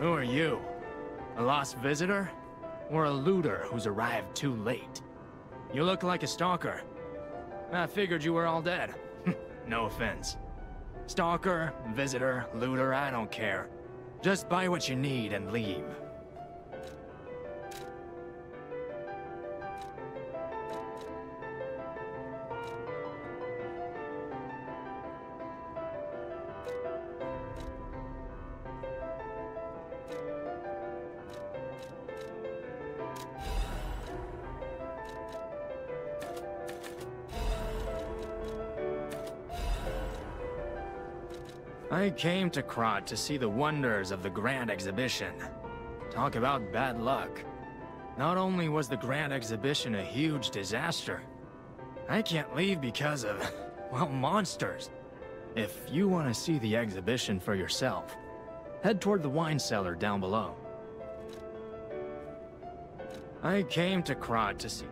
Who are you? A lost visitor? Or a looter who's arrived too late? You look like a stalker. I figured you were all dead. no offense. Stalker, visitor, looter, I don't care. Just buy what you need and leave. I came to Krat to see the wonders of the Grand Exhibition. Talk about bad luck. Not only was the Grand Exhibition a huge disaster, I can't leave because of, well, monsters. If you want to see the exhibition for yourself, head toward the wine cellar down below. I came to Krat to see...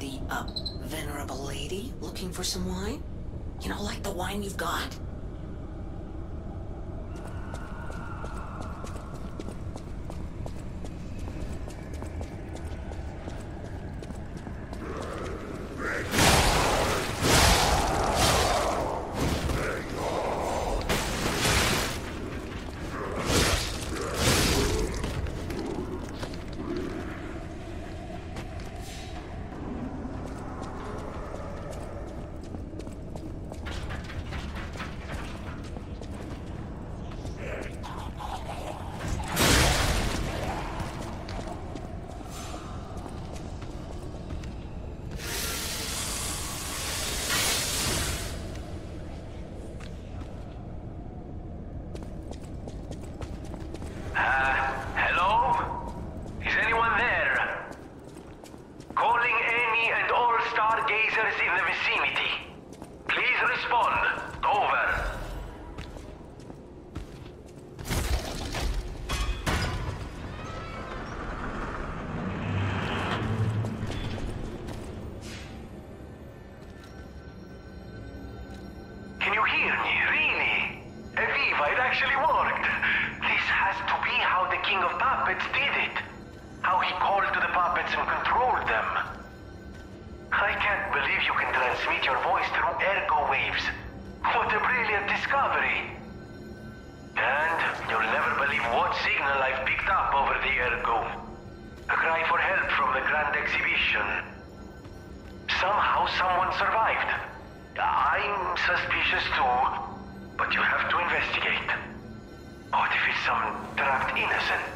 the, uh, venerable lady looking for some wine? You know, like the wine you've got? some trapped innocent.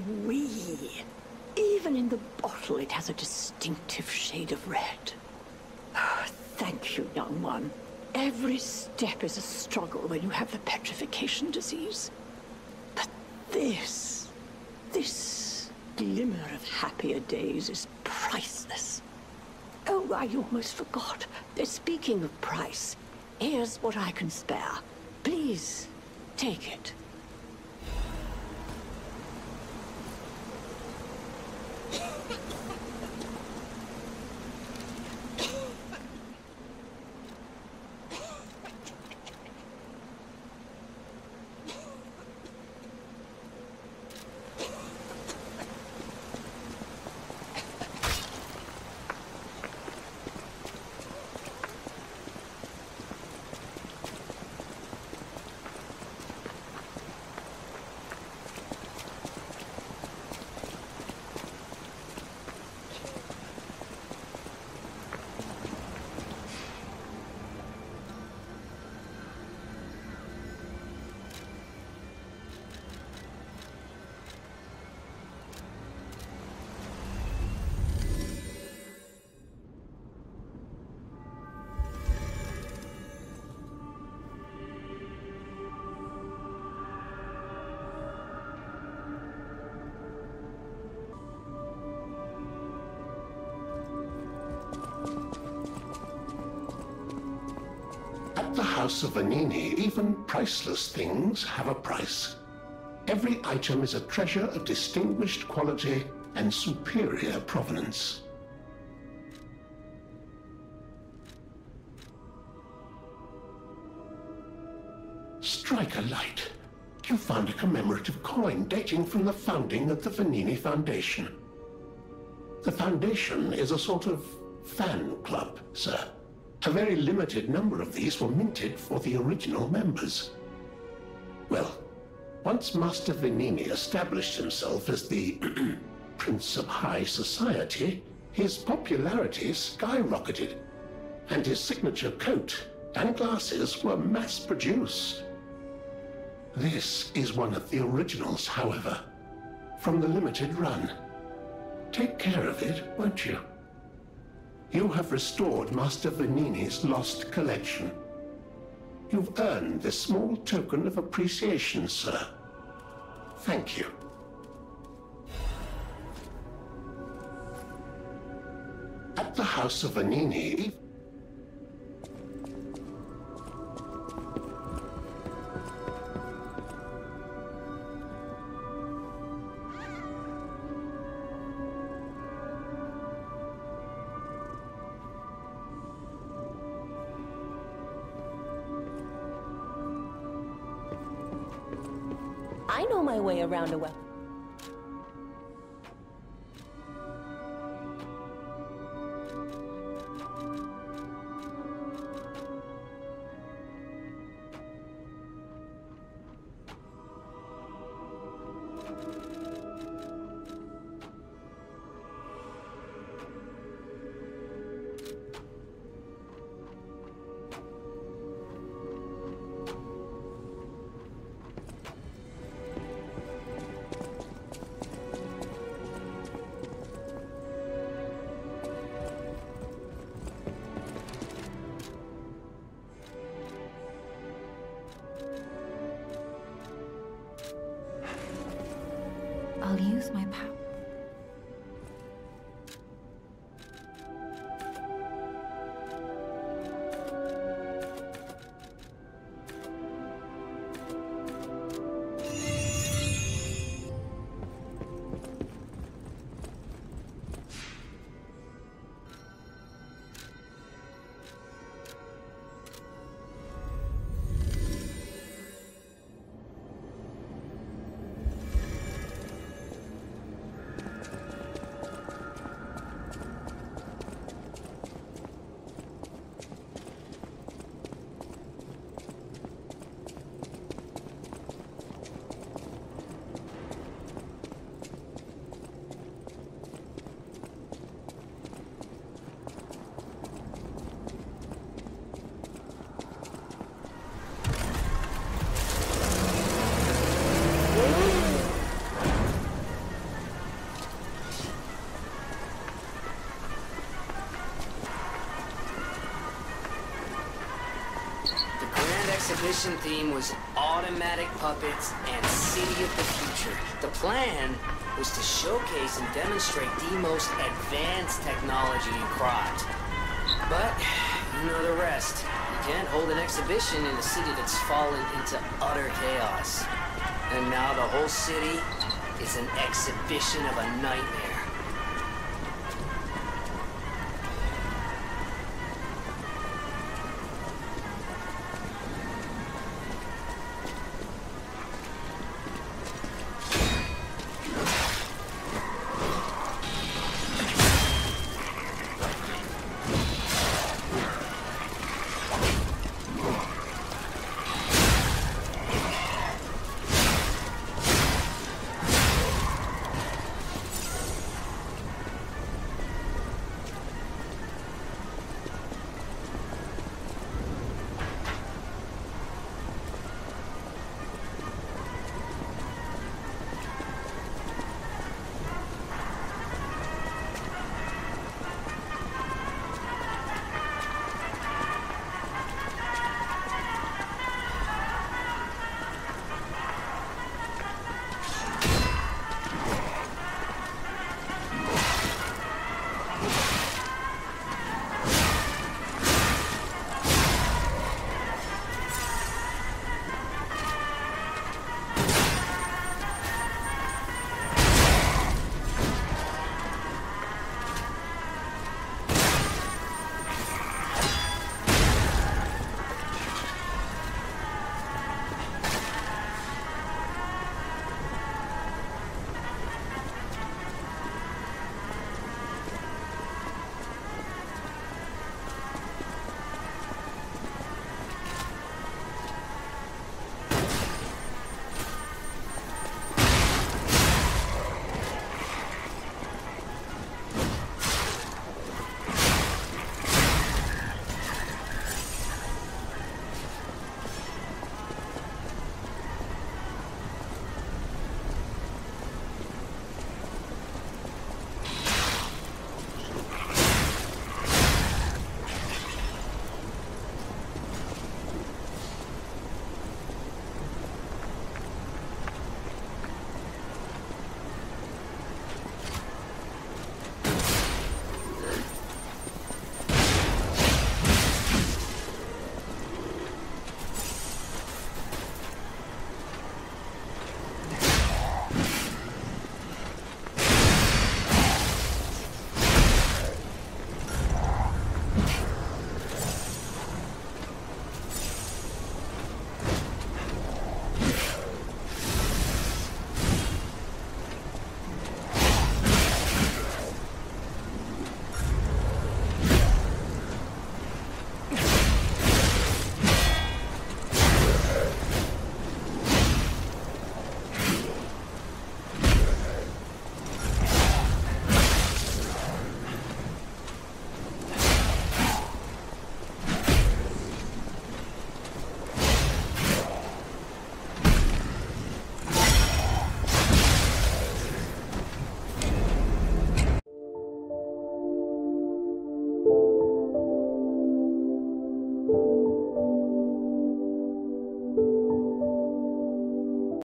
Oui. Even in the bottle, it has a distinctive shade of red. Oh, thank you, young one. Every step is a struggle when you have the petrification disease. But this, this glimmer of happier days is priceless. Oh, I almost forgot. Uh, speaking of price, here's what I can spare. Please, take it. The House of Venigni, even priceless things have a price. Every item is a treasure of distinguished quality and superior provenance. Strike a light. You found a commemorative coin dating from the founding of the Venigni Foundation. The Foundation is a sort of fan club, sir. A very limited number of these were minted for the original members. Well, once Master Venigni established himself as the Prince of High Society, his popularity skyrocketed, and his signature coat and glasses were mass-produced. This is one of the originals, however, from the limited run. Take care of it, won't you? You have restored Master Venigni's lost collection. You've earned this small token of appreciation, sir. Thank you. At the House of Venini, Exhibition theme was automatic puppets and City of the Future. The plan was to showcase and demonstrate the most advanced technology in craft. But, you know the rest. You can't hold an exhibition in a city that's fallen into utter chaos. And now the whole city is an exhibition of a nightmare.